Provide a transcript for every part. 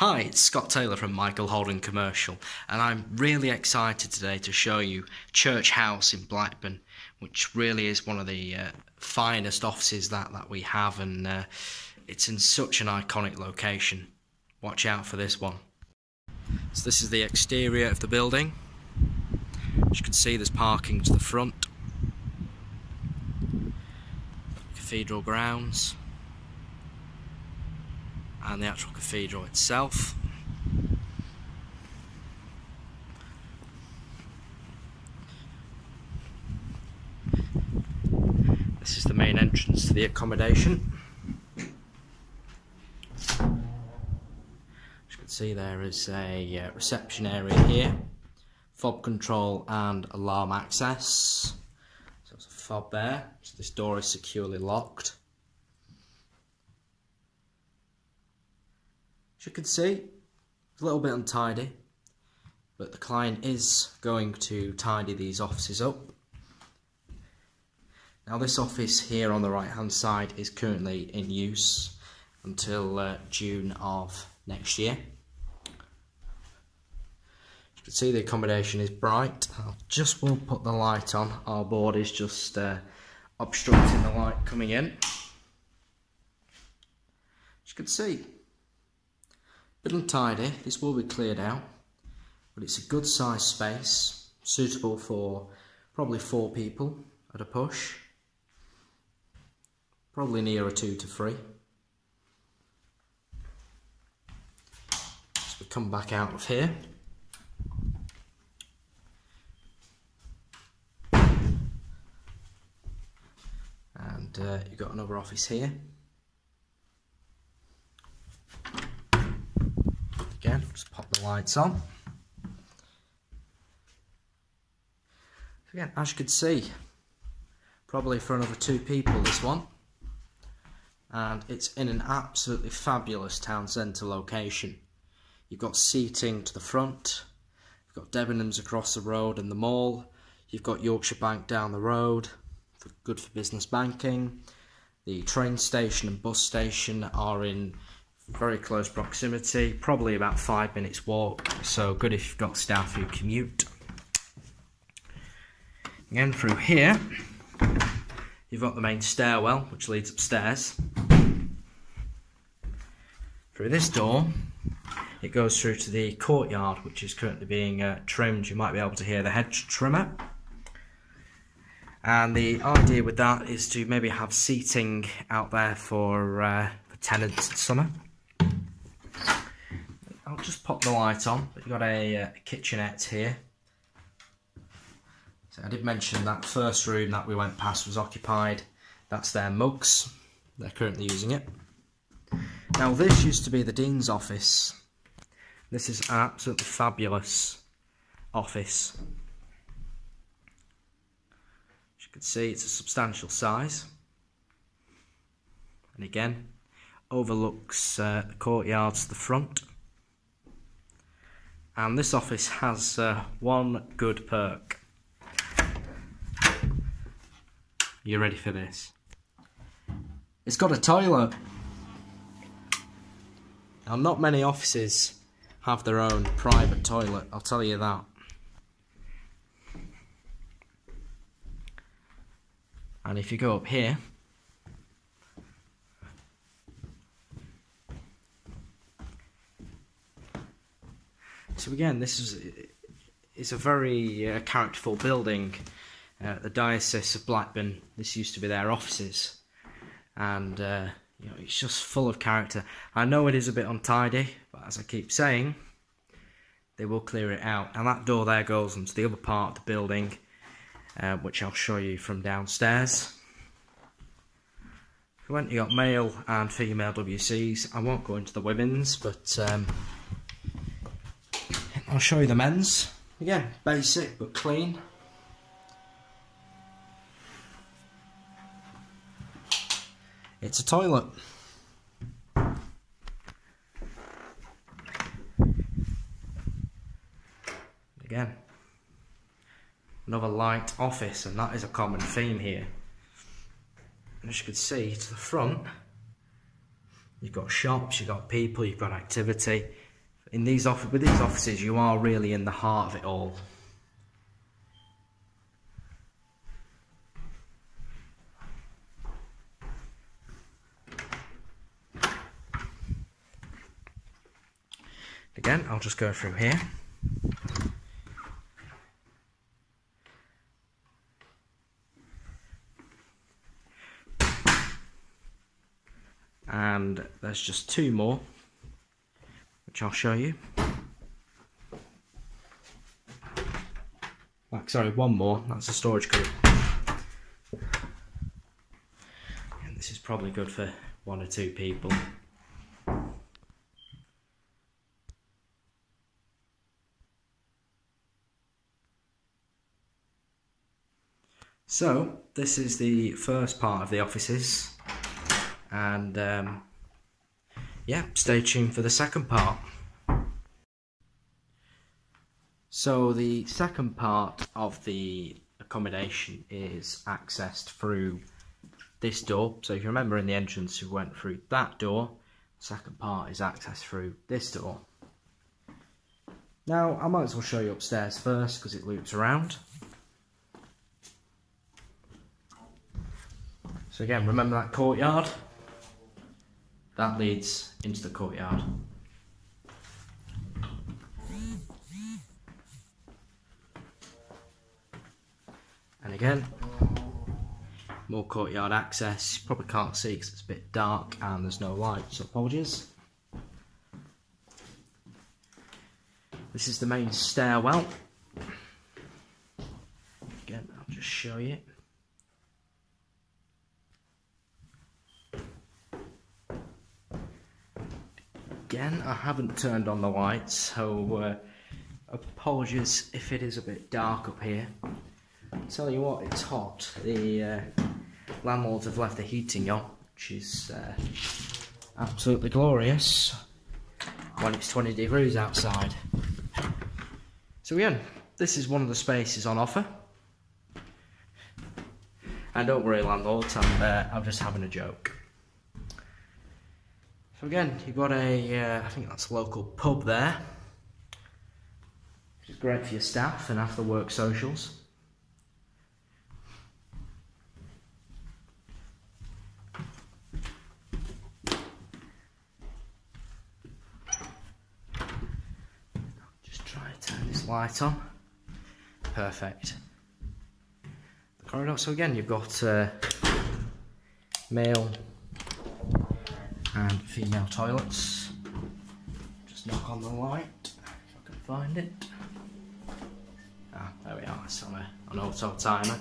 Hi, it's Scott Taylor from Michael Holden Commercial, and I'm really excited today to show you Church House in Blackburn, which really is one of the uh, finest offices that, that we have, and uh, it's in such an iconic location. Watch out for this one. So this is the exterior of the building. As you can see, there's parking to the front. Cathedral grounds and the actual cathedral itself. This is the main entrance to the accommodation. As you can see there is a uh, reception area here, fob control and alarm access. So there's a fob there, so this door is securely locked. As you can see, it's a little bit untidy, but the client is going to tidy these offices up. Now this office here on the right hand side is currently in use until uh, June of next year. You can see the accommodation is bright. I'll just will put the light on. Our board is just uh, obstructing the light coming in. As you can see, bit tidy. this will be cleared out, but it's a good size space, suitable for probably four people at a push, probably nearer two to three. So we come back out of here. And uh, you've got another office here. Again, just pop the lights on. Again, as you can see, probably for another two people this one. And it's in an absolutely fabulous town centre location. You've got seating to the front, you've got Debenhams across the road and the mall, you've got Yorkshire Bank down the road, for good for business banking. The train station and bus station are in very close proximity, probably about five minutes walk, so good if you've got staff who commute. Again, through here, you've got the main stairwell, which leads upstairs. Through this door, it goes through to the courtyard, which is currently being uh, trimmed. You might be able to hear the hedge trimmer. And the idea with that is to maybe have seating out there for, uh, for tenants in summer. I'll just pop the light on. You've got a, uh, kitchenette here. So I did mention that first room that we went past was occupied. That's their mugs. They're currently using it. Now this used to be the Dean's office. This is an absolutely fabulous office. As you can see, it's a substantial size. And again, overlooks uh, the courtyards to the front and this office has uh, one good perk. You ready for this? It's got a toilet. Now, not many offices have their own private toilet, I'll tell you that. And if you go up here, So again, this is is a very uh, characterful building. Uh, the Diocese of Blackburn. This used to be their offices, and uh, you know it's just full of character. I know it is a bit untidy, but as I keep saying, they will clear it out. And that door there goes into the other part of the building, uh, which I'll show you from downstairs. If you went, you got male and female WCs. I won't go into the women's, but um, I'll show you the men's. Again, basic but clean. It's a toilet. Again, another light office, and that is a common theme here. And as you can see, to the front, you've got shops, you've got people, you've got activity, in these off with these offices, you are really in the heart of it all. Again, I'll just go through here. And there's just two more, which I'll show you. Like, sorry, one more, that's a storage cupboard. And this is probably good for one or two people. So, this is the first part of the offices, and um, yeah, stay tuned for the second part. So, the second part of the accommodation is accessed through this door. So, if you remember in the entrance, we went through that door, second part is accessed through this door. Now, I might as well show you upstairs first because it loops around. So again, remember that courtyard? That leads into the courtyard. And again, more courtyard access. You probably can't see because it's a bit dark and there's no light, so apologies. This is the main stairwell. Again, I'll just show you. Again. I haven't turned on the lights, so uh, apologies if it is a bit dark up here. Tell you what, it's hot. The uh, landlords have left the heating on, which is uh, absolutely glorious when it's 20 degrees outside. So again, this is one of the spaces on offer. And don't worry landlords, I'm, uh, I'm just having a joke. So again, you've got a, uh, I think that's a local pub there, which is great for your staff and after work socials. Just try to turn this light on. Perfect. The corridor. So again, you've got uh, male and female toilets. Just knock on the light if I can find it. Ah, there we are, it's on a, an auto timer.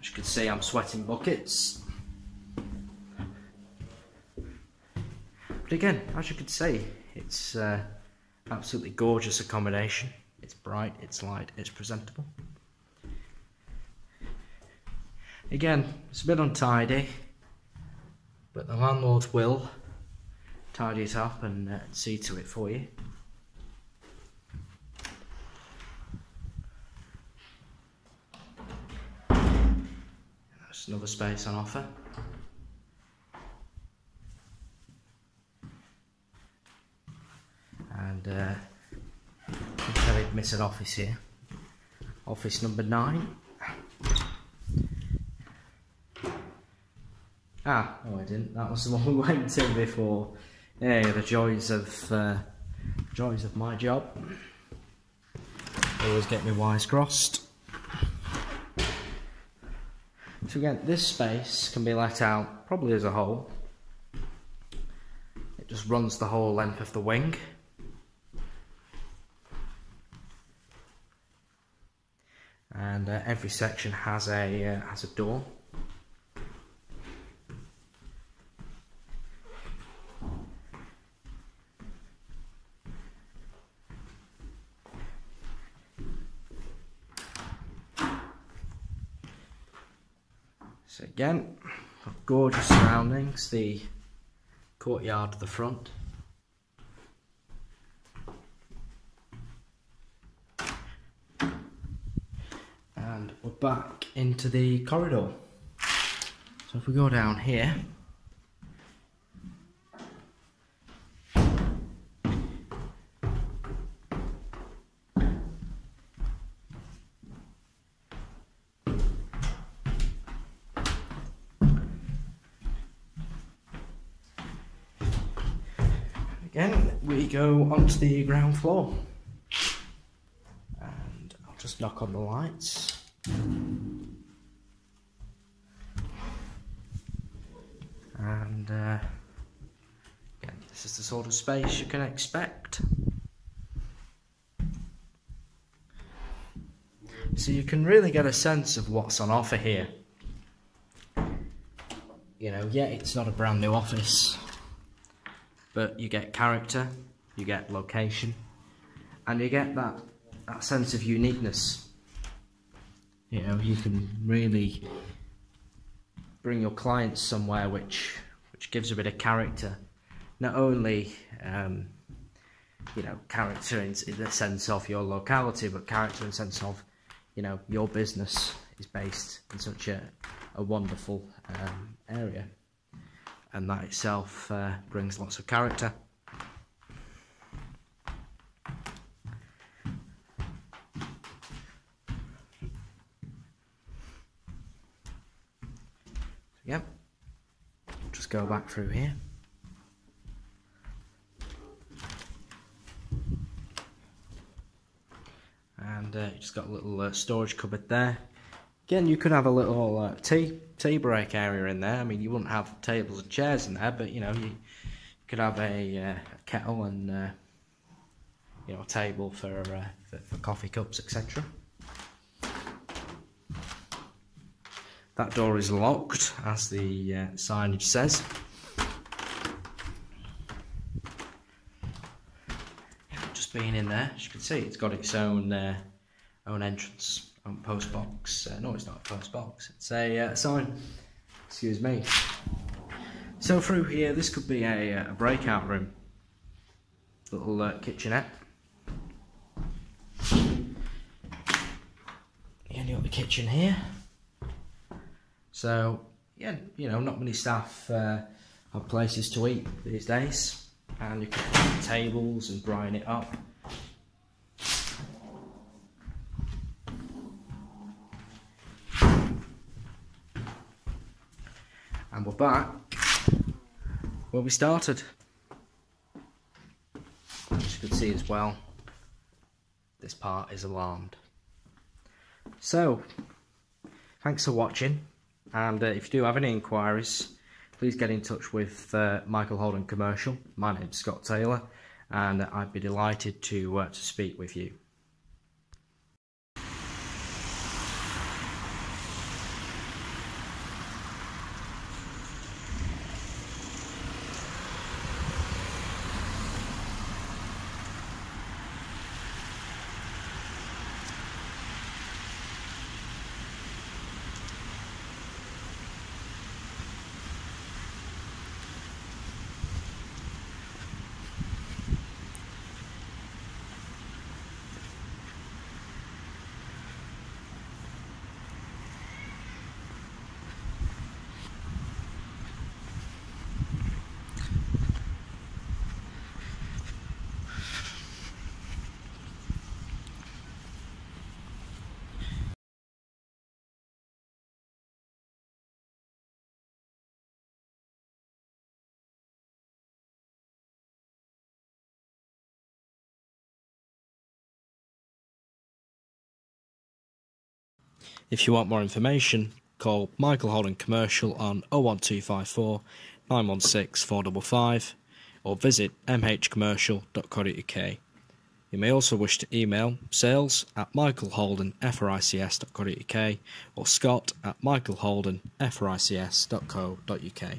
As you can see, I'm sweating buckets. But again, as you can see, it's uh, absolutely gorgeous accommodation. It's bright, it's light, it's presentable. Again, it's a bit untidy, but the landlord will tidy it up and uh, see to it for you. That's another space on offer. And uh, I would miss an office here. Office number nine. Ah, no I didn't. That was the one we went to before. Yeah, the joys of uh, joys of my job. Always get me wires crossed. So again, this space can be let out probably as a whole. It just runs the whole length of the wing. And uh, every section has a uh, has a door. So again, gorgeous surroundings, the courtyard to the front. And we're back into the corridor. So if we go down here, Again, we go onto the ground floor. And I'll just knock on the lights. And uh, again, this is the sort of space you can expect. So you can really get a sense of what's on offer here. You know, yeah, it's not a brand new office, but you get character, you get location, and you get that, that sense of uniqueness. You know, you can really bring your clients somewhere which which gives a bit of character. Not only um, you know character in, in the sense of your locality, but character in the sense of you know your business is based in such a, a wonderful um, area, and that itself uh, brings lots of character. Yep. Just go back through here. And uh, just got a little uh, storage cupboard there. Again, you could have a little uh, tea tea break area in there. I mean, you wouldn't have tables and chairs in there, but you know, you, could have a, uh, a kettle and uh, you know, a table for uh, for, for coffee cups, etc. That door is locked, as the uh, signage says. Just being in there, as you can see, it's got its own uh, own entrance, own post box. Uh, no, it's not a post box. It's a uh, sign. Excuse me. So through here, this could be a, uh, a breakout room. Little uh, kitchenette. You got the kitchen here. So, yeah, you know, not many staff uh, have places to eat these days. And you can put tables and brine it up. And we're back where we started. As you can see as well, this part is alarmed. So, thanks for watching. And uh, if you do have any inquiries, please get in touch with uh, Michael Holden Commercial. My name's Scott Taylor, and I'd be delighted to uh, to speak with you. If you want more information, call Michael Holden Commercial on 01254 916 455 or visit mhcommercial.co.uk. You may also wish to email sales at michaelholdenfrics.co.uk or scott at michaelholdenfrics.co.uk.